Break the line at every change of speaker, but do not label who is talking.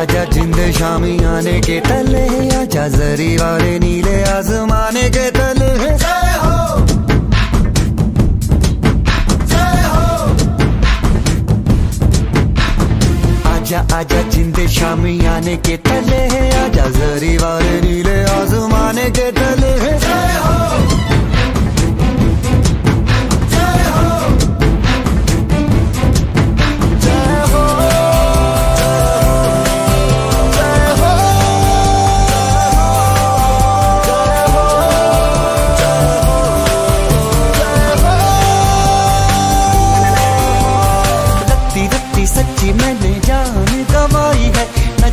आजा जिंद शामी आने के तले आजा जरी वाले नीले आजमाने के तले जय हो। जय हो। आजा आजा जिंद शामी आने के तले आजा जरी वाले नीले के तले सच्ची मैंने जान गवाई है